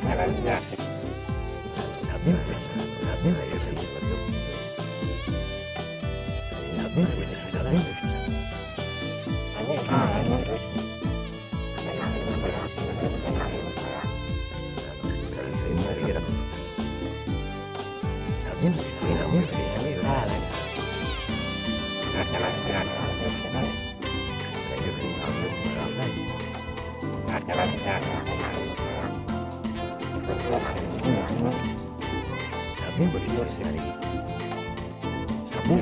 Gracias. ini bocor sih hari ini aku ini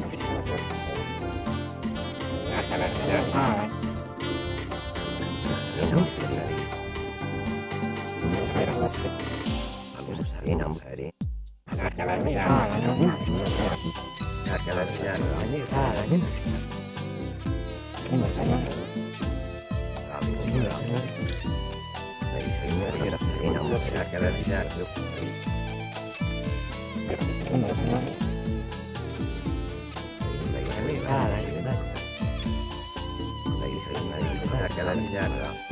makanya kami ini lagi dari sini kita sering Gracias.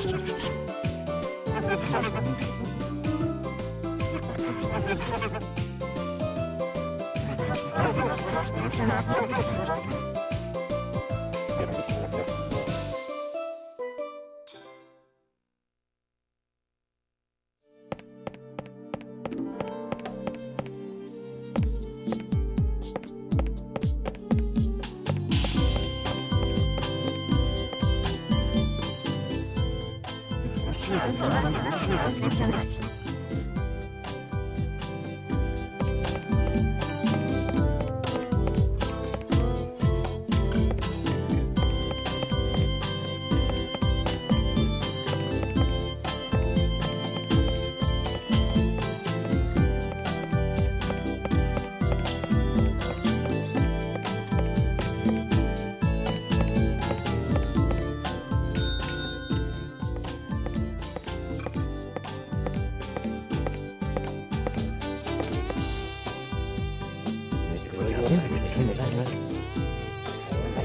ました。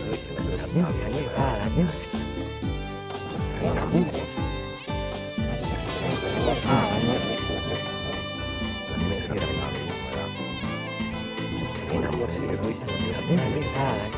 Thank y a u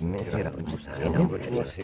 Me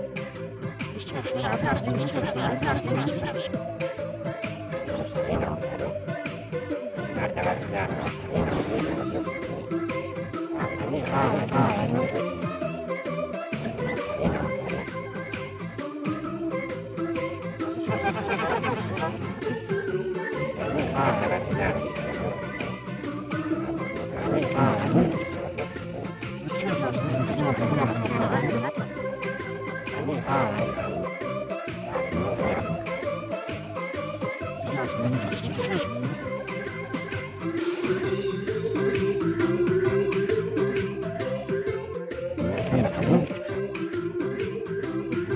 Ah, ah, ah.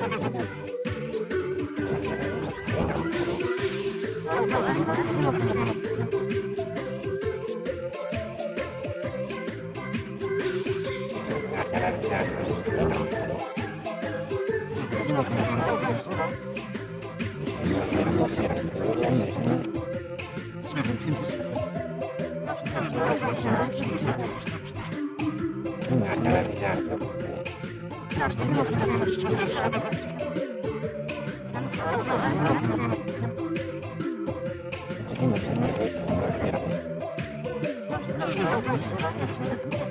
Thank you. 何ですか